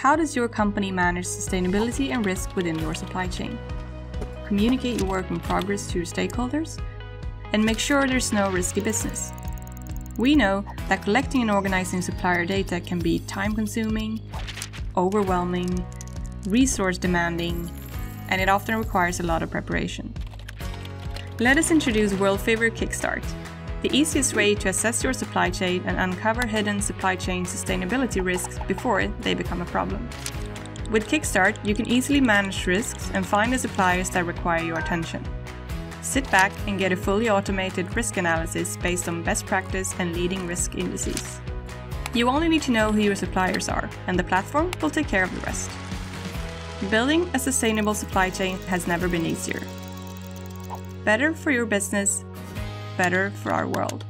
How does your company manage sustainability and risk within your supply chain? Communicate your work in progress to your stakeholders and make sure there's no risky business. We know that collecting and organizing supplier data can be time consuming, overwhelming, resource demanding, and it often requires a lot of preparation. Let us introduce Worldfavor Kickstart, the easiest way to assess your supply chain and uncover hidden supply chain sustainability risks before they become a problem. With Kickstart, you can easily manage risks and find the suppliers that require your attention. Sit back and get a fully automated risk analysis based on best practice and leading risk indices. You only need to know who your suppliers are, and the platform will take care of the rest. Building a sustainable supply chain has never been easier. Better for your business, better for our world.